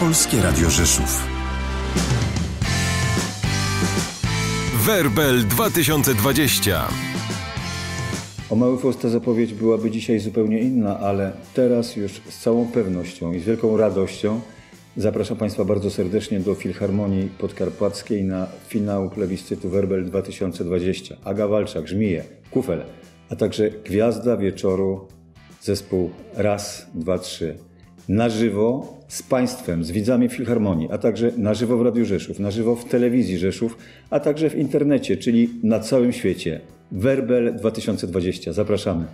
Polskie Radio Rzeszów. Werbel 2020. O mały włos ta zapowiedź byłaby dzisiaj zupełnie inna, ale teraz już z całą pewnością i z wielką radością zapraszam Państwa bardzo serdecznie do Filharmonii Podkarpackiej na finał plebiscytu Werbel 2020. Aga Walczak, Żmije, Kufel, a także Gwiazda Wieczoru, zespół Raz, Dwa, Trzy. Na żywo z Państwem, z widzami Filharmonii, a także na żywo w Radiu Rzeszów, na żywo w telewizji Rzeszów, a także w internecie, czyli na całym świecie. Werbel 2020. Zapraszamy.